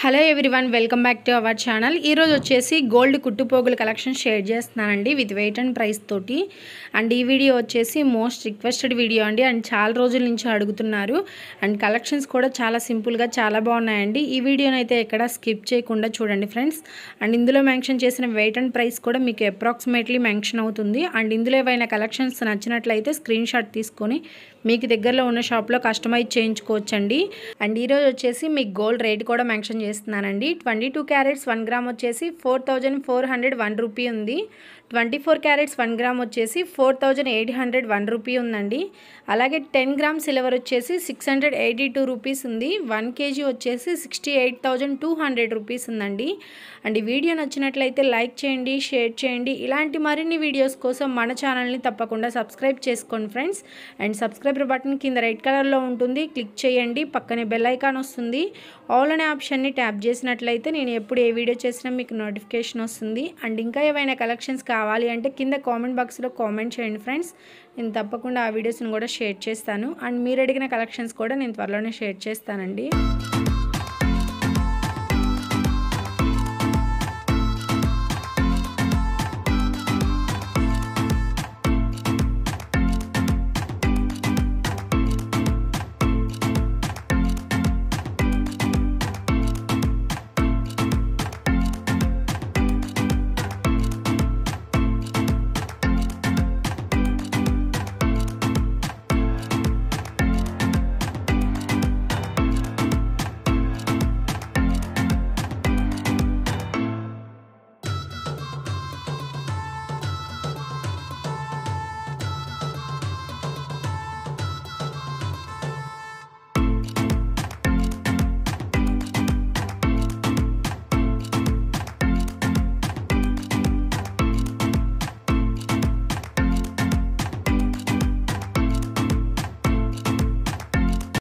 Hello everyone welcome back to our channel. ఈరోజు వచ్చేసి gold కుట్టుపోగుల కలెక్షన్ షేర్ చేస్తున్నానండి విత్ వెయిట్ అండ్ ప్రైస్ తోటి. అండ్ ఈ వీడియో వచ్చేసి మోస్ట్ రిక్వెస్టెడ్ వీడియో అండి. అండ్ చాలా రోజుల నుంచి అడుగుతున్నారు. అండ్ కలెక్షన్స్ కూడా చాలా సింపుల్గా చాలా బాగున్నాయండి. ఈ వీడియోని అయితే ఎక్కడ స్కిప్ చేయకుండా చూడండి ఫ్రెండ్స్. అండ్ ఇందులో మెన్షన్ చేసిన వెయిట్ అండ్ ప్రైస్ కూడా మీకు అప్రాక్సిమేట్లీ మెన్షన్ అవుతుంది. అండ్ ఇందులో ఏవైనా కలెక్షన్స్ నచ్చినట్లయితే స్క్రీన్ షాట్ తీసుకొని మీకు దగ్గరలో ఉన్న షాప్లో కస్టమైజ్ చేయించుకోవచ్చండి. అండ్ ఈరోజు వచ్చేసి మీకు గోల్డ్ రేట్ కూడా మెన్షన్ చేస్తున్నానండి. Twenty two carats one gram వచ్చేసి four thousand four hundred one rupee ఉంది. Twenty four carats one gram వచ్చేసి four thousand eight hundred one rupee ఉందండి. అలాగే టెన్ గ్రామ్ సిల్వర్ వచ్చేసి six hundred eighty two rupees ఉంది. One KG వచ్చేసి sixty eight thousand two hundred rupees ఉందండి. And video నచ్చినట్లయితే like చేయండి షేర్ చేయండి. ఇలాంటి మరిన్ని వీడియోస్ కోసం మన ఛానల్ని తప్పకుండా సబ్స్క్రైబ్ చేసుకోండి ఫ్రెండ్స్. అండ్ సబ్స్క్రైబర్ బటన్ కింద రెడ్ కలర్లో ఉంటుంది. క్లిక్ చేయండి. పక్కనే బెల్ ఐకాన్ వస్తుంది. ఆల్ అనే ఆప్షన్ని ట్యాప్ చేసినట్లయితే నేను ఎప్పుడు ఏ వీడియో చేసినా మీకు నోటిఫికేషన్ వస్తుంది. అండ్ ఇంకా ఏవైనా కలెక్షన్స్ కావాలి అంటే కింద కామెంట్ బాక్స్లో కామెంట్ చేయండి ఫ్రెండ్స్. నేను తప్పకుండా ఆ వీడియోస్ని కూడా షేర్ చేస్తాను. అండ్ మీరు అడిగిన కలెక్షన్స్ కూడా నేను త్వరలోనే షేర్ చేస్తానండి.